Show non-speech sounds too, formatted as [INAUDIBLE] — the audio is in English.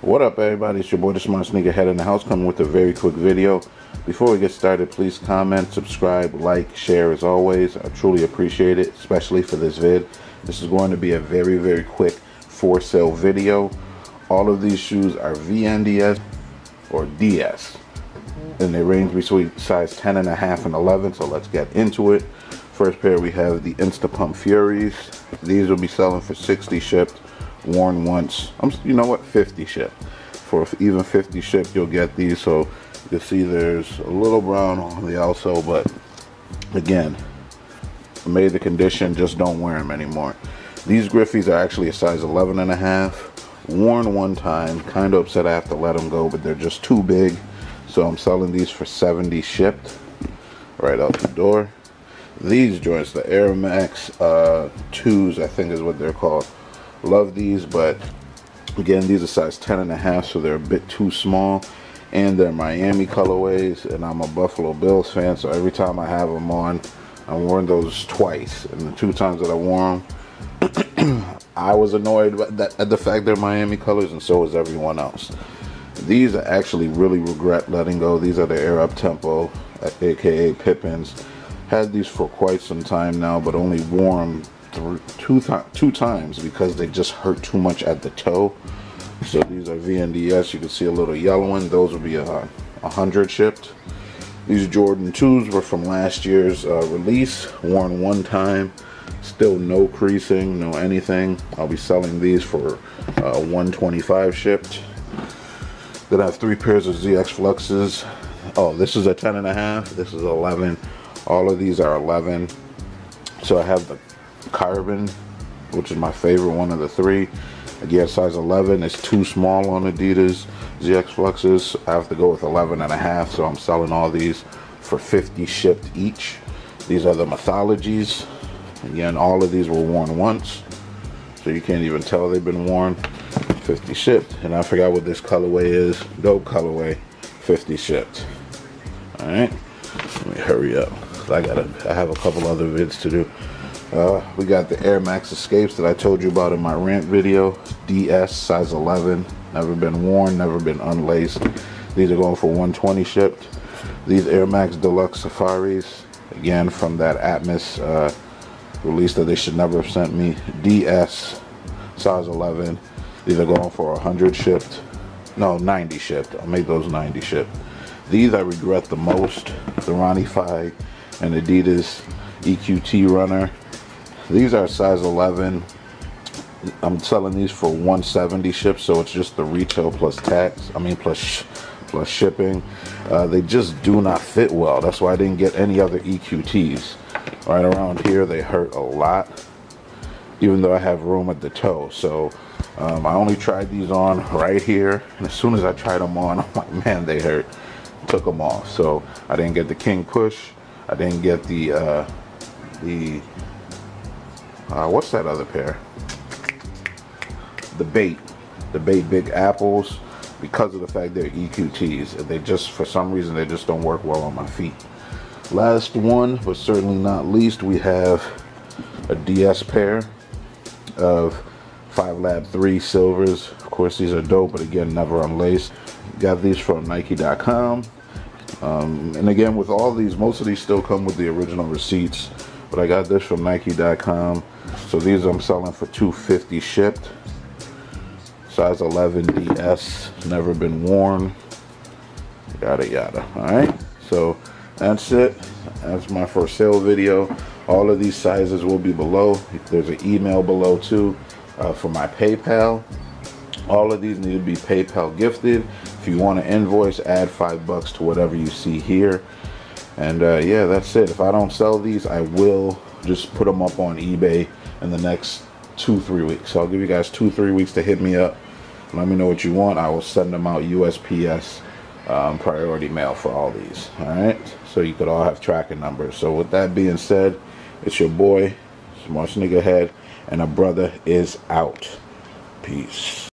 What up everybody, it's your boy the Smart Sneakerhead in the house coming with a very quick video. Before we get started, please comment, subscribe, like, share as always. I truly appreciate it, especially for this vid. This is going to be a very, very quick for sale video. All of these shoes are VNDS or DS. And they range between size 10 and a half and 11, so let's get into it. First pair we have the Instapump Furies. These will be selling for 60 shipped worn once. I'm, you know what, 50 shipped. For even 50 shipped, you'll get these. So you'll see there's a little brown on the outsole, but again, made the condition, just don't wear them anymore. These Griffeys are actually a size 11 and a half. Worn one time, kind of upset I have to let them go, but they're just too big. So I'm selling these for 70 shipped right out the door. These joints, the Air Max uh, 2s, I think is what they're called. Love these, but again, these are size 10 and a half, so they're a bit too small. And they're Miami colorways, and I'm a Buffalo Bills fan, so every time I have them on, I worn those twice. And the two times that I wore them, [CLEARS THROAT] I was annoyed at the fact they're Miami colors, and so was everyone else. These I actually really regret letting go. These are the Air Up Tempo, aka Pippens. Had these for quite some time now, but only wore them two, times because they just hurt too much at the toe. So these are VNDS. You can see a little yellow one. Those will be a, a hundred shipped. These Jordan 2s were from last year's uh, release, worn one time. Still no creasing, no anything. I'll be selling these for uh, 125 shipped. Then I have three pairs of ZX Fluxes. Oh, this is a 10 and a half. This is 11. All of these are 11. So I have the Carbon, which is my favorite one of the three. Again, size 11 is too small on Adidas ZX Fluxes. I have to go with 11 and a half, so I'm selling all these for 50 shipped each. These are the Mythologies. Again, all of these were worn once, so you can't even tell they've been worn. 50 shipped, and I forgot what this colorway is. Dope colorway, 50 shipped. All right, let me hurry up. I gotta, I have a couple other vids to do. Uh, we got the Air Max Escapes that I told you about in my rant video. DS, size 11. Never been worn, never been unlaced. These are going for 120 shipped. These Air Max Deluxe Safaris, again from that Atmos uh, release that they should never have sent me. DS, size 11. These are going for 100 shipped. No, 90 shipped. I made those 90 shipped. These I regret the most. The Ronnie Fieg and Adidas EQT Runner. These are size 11. I'm selling these for 170 shipped, so it's just the retail plus tax. I mean, plus plus shipping. Uh, they just do not fit well. That's why I didn't get any other EQTs. Right around here, they hurt a lot, even though I have room at the toe. So um, I only tried these on right here, and as soon as I tried them on, [LAUGHS] I'm like, man, they hurt. Took them off. So I didn't get the King Push. I didn't get the uh, the uh, what's that other pair? The bait, the bait big apples, because of the fact they're EQTs. and They just, for some reason, they just don't work well on my feet. Last one, but certainly not least, we have a DS pair of 5 Lab 3 silvers. Of course, these are dope, but again, never unlaced. Got these from Nike.com. Um, and again, with all these, most of these still come with the original receipts. But I got this from Nike.com. So these I'm selling for 250 shipped. Size 11 DS, never been worn. Yada yada. Alright, so that's it. That's my for sale video. All of these sizes will be below. There's an email below too uh, for my PayPal. All of these need to be PayPal gifted. If you want to invoice, add five bucks to whatever you see here. And uh, yeah, that's it. If I don't sell these, I will just put them up on eBay in the next two, three weeks. So I'll give you guys two, three weeks to hit me up. Let me know what you want. I will send them out USPS um, priority mail for all these. All right. So you could all have tracking numbers. So with that being said, it's your boy, Smart Sneakerhead, and a brother is out. Peace.